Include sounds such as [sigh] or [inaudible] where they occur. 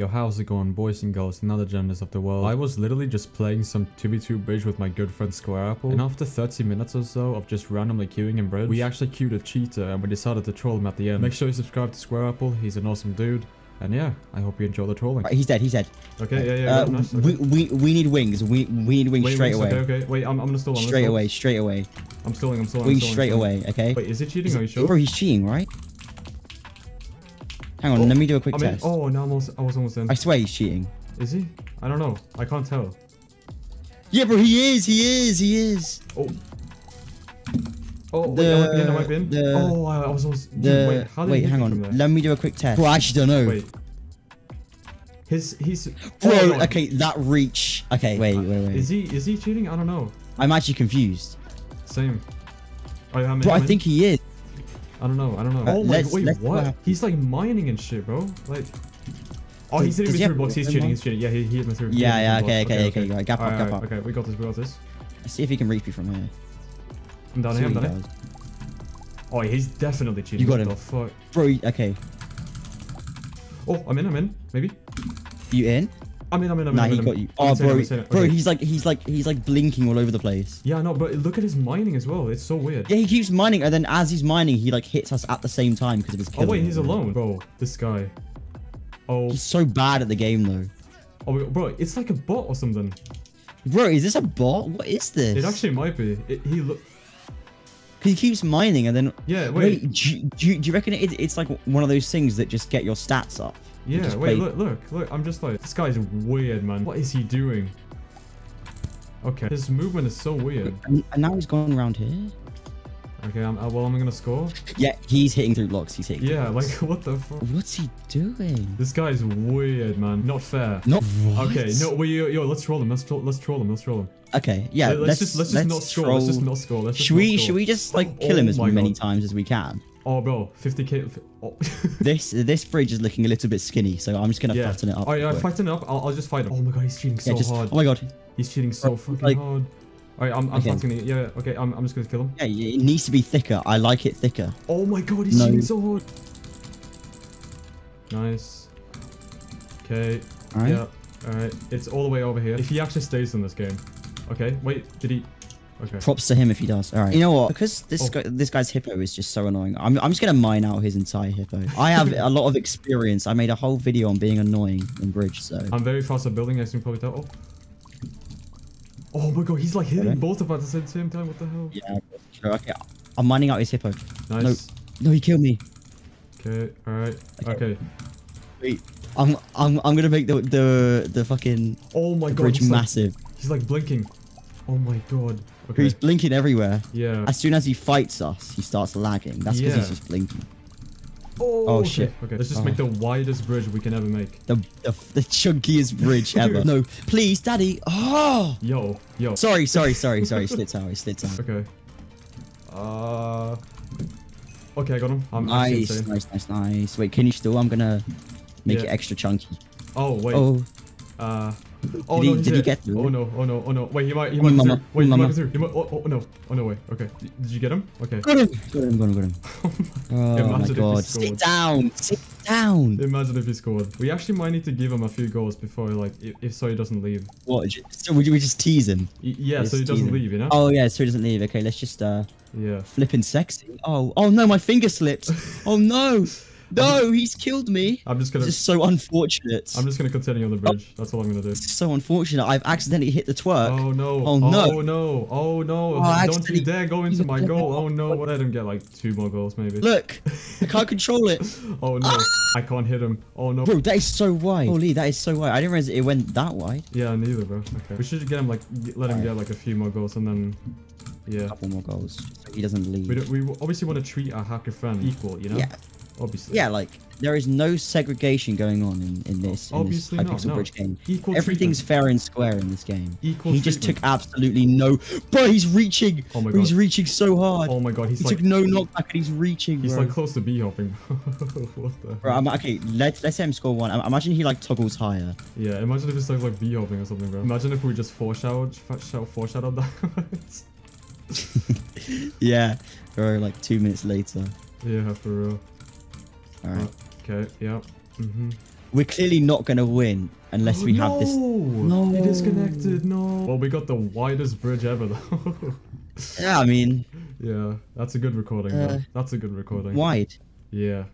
Yo, how's it going boys and girls and other genders of the world? I was literally just playing some 2v2 bridge with my good friend Square Apple, and after 30 minutes or so of just randomly queuing in bridge, we actually queued a cheater and we decided to troll him at the end. Make sure you subscribe to SquareApple, he's an awesome dude. And yeah, I hope you enjoy the trolling. Right, he's dead. He's dead. Okay, yeah, yeah, Uh, yeah nice. we, Okay. we we need wings. We we need wings Wait, straight wait, away. Okay, okay. Wait, I'm, I'm gonna stall. I'm Straight away. Straight away. I'm stalling, I'm stalling. I'm Wings stalling, straight away. Okay. Wait, is he cheating? Are you sure? Bro, he's cheating, right? Hang on. Oh, let me do a quick I'm in. test. Oh, no, I'm almost, I was almost in. I swear he's cheating. Is he? I don't know. I can't tell. Yeah, bro. He is. He is. He is. Oh. Oh, wait, The- I might be in, I might be in. the- oh, I, I was almost. The wait, how did wait. Hang on. there? Let me do a quick test. Bro, I actually don't know. Wait. His, he's. Bro, oh, okay, that reach. Okay, wait, wait, wait. Is he, is he cheating? I don't know. I'm actually confused. Same. Oh, yeah, I'm in, Bro, I I'm in. think he is. I don't know. I don't know. Uh, oh my god, wait, let's what? go- He's like mining and shit, bro. Like. Oh, he's hitting he through blocks. He's cheating. He's cheating. Yeah, he, he hit me through. Yeah, yeah, okay, okay, okay, right, gap up, gap up. Okay, we got this. We got this. Let's see if he can reach me from here. I'm down here. I'm down here. Oh, he's definitely cheating. You got him. The fuck? Bro, okay. Oh, I'm in. I'm in. Maybe. You in? I'm in. I'm in. I'm Nah, in. he I'm got in. you. Oh, bro, bro, Okay. he's like, he's like, he's like blinking all over the place. Yeah, no, but look at his mining as well. It's so weird. Yeah, he keeps mining, and then as he's mining, he like hits us at the same time because of his Oh wait, he's alone, bro. This guy. Oh, He's so bad at the game though. oh, bro, it's like a bot or something. Bro, is this a bot? What is this? It actually might be. It, he look. Because he keeps mining, and then Yeah, wait, wait. do, you, do, do you reckon it, it's like one of those things that just get your stats up? You Yeah, wait, play- look, look, look. I'm just like, this guy's weird, man. What is he doing? Okay, his movement is so weird. And, and now he's gone around here. Okay, I'm, uh, well, I'm gonna score. Yeah, he's hitting through blocks. He's hitting. through Yeah, like, [laughs] what the fuck? What's he doing? This guy's weird, man. Not fair. Not Okay, no, wait, yo, yo, let's troll him. Let's troll. Let's troll him. Let's troll him. Okay, yeah. Let- let's, just let's just not score. Let's just not score. Let's just Should not we score. should we just like kill him Oh as many God. times as we can? Oh, bro, 50k. f- Oh. [laughs] This this bridge is looking a little bit skinny, so I'm just gonna yeah. fatten it up. Oh yeah, quick. fighting up. I'll, I'll just fight him. Oh my god, he's cheating so yeah, just hard. oh my god. He's cheating so fucking like- hard. Alright, I'm, I'm Okay. fighting it. Yeah, okay, I'm, I'm just gonna kill him. Yeah, it needs to be thicker. I like it thicker. Oh my god, he's No. cheating so hard. Nice. Okay. All right. Yeah. Alright. It's all the way over here. If he actually stays in this game. Okay. Wait. Did he? Okay. Props to him if he does. All right. You know what? Because this Oh. guy, this guy's hippo is just so annoying. I'm, I'm just gonna mine out his entire hippo. I have a lot of experience. I made a whole video on being annoying in bridge. So I'm very fast at building, as you can probably tell. Oh. Oh my god, he's like hitting Okay. both of us at the same time. What the hell? yeah. sure, Okay. I'm mining out his hippo. Nice. No, he killed me. Okay. Alright. Okay. Okay. Wait. I'm I'm I'm gonna make the the the fucking Oh my the god. bridge He's like, massive. he's like blinking. Oh my god. Okay. He's blinking everywhere. Yeah. As soon as he fights us, he starts lagging. That's because Yeah. he's just blinking. Oh, Oh, okay. shit. Okay. Let's just Oh. make the widest bridge we can ever make. The the, the chunkiest bridge ever. [laughs] no, please, daddy. Oh. Yo. Yo. Sorry, sorry, sorry, sorry. Slid tower, slid tower. Okay. Uh. Okay, I got him. I'm Nice, nice, nice, nice. Wait, can you still? I'm gonna make Yeah. it extra chunky. Oh wait. Oh, Uh. Oh Did he- no, he's did he get through? Oh no, oh no, oh no. Wait, he might, he Oh, might mama, through. Wait, he might through. He might, oh, oh no, oh no, wait. Okay, D- did you get him? Okay. got him, got him, got him, got him. [laughs] Oh my Imagine if god! Sit down, sit down. Imagine if he scored. We actually might need to give him a few goals before, like, if, if so he doesn't leave. What? So we, we just tease him? Y- yeah, so he doesn't leave, you know? Oh yeah, so he doesn't leave. Okay, let's just uh Yeah. flipping sexy. Oh, oh no, my finger slipped. [laughs] Oh no, no, he's killed me. I'm just gonna, This is so unfortunate. I'm just gonna continue on the bridge. That's all I'm gonna do. This is so unfortunate. I've accidentally hit the twerk. Oh no! Oh, no. Oh no! Oh no! Oh, Don't you dare go into my goal! Oh no! What? Let him get like two more goals, maybe. Look, I can't [laughs] control it. Oh no! Ah! I can't hit him. Oh no! Bro, that is so wide. Holy, that is so wide. I didn't realize it went that wide. Yeah, neither, bro. Okay. We should get him like let him get like a few more goals and then, yeah. A couple more goals, so he doesn't leave. We don't, we obviously want to treat our hacker friend equal, you know? Yeah. Obviously. Yeah, like there is no segregation going on in, in this in Obviously this Hypixel no. Bridge game. Equal Everything's treatment. fair and square in this game. Equal he just took absolutely no. Bro, he's reaching. Oh my god. He's reaching so hard. Oh my god, he's he like took no knockback and he's reaching. he's bro. like close to b hopping. [laughs] what the? Bro, I'm, okay, let's let's say him score one. I- Imagine he like toggles higher. Yeah, imagine if it's like like b hopping or something, bro. Imagine if we just foreshadowed foreshadowed that. [laughs] Yeah, bro. Like two minutes later. yeah, for real. All right. Okay, yeah. Mhm. We're clearly not going to win unless Oh, we have this. no! He No. disconnected. No. Well, we got the widest bridge ever, though. Yeah, I mean, yeah, that's a good recording. though. Uh, That's a good recording. wide. Yeah.